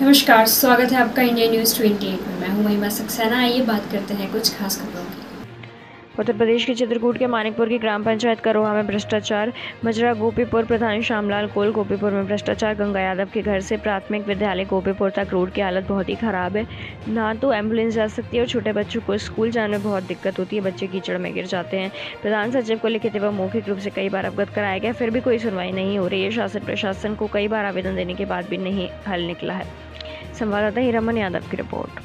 नमस्कार, स्वागत है आपका इंडिया न्यूज़ 28 में। मैं हूँ महिमा सक्सेना। आइए बात करते हैं कुछ खास खबरों की। उत्तर प्रदेश के चित्रकूट के मानिकपुर की ग्राम पंचायत करोहा में भ्रष्टाचार, मजरा गोपीपुर प्रधान श्यामलाल कोल गोपीपुर में भ्रष्टाचार, गंगा यादव के घर से प्राथमिक विद्यालय गोपीपुर तक रोड की हालत बहुत ही खराब है। ना तो एंबुलेंस जा सकती है और छोटे बच्चों को स्कूल जाने में बहुत दिक्कत होती है। बच्चे कीचड़ में गिर जाते हैं। प्रधान सचिव को लिखित एवं मौखिक रूप से कई बार अवगत कराया गया, फिर भी कोई सुनवाई नहीं हो रही है। शासन प्रशासन को कई बार आवेदन देने के बाद भी नहीं हल निकला है। संवाददाता हीरामन यादव की रिपोर्ट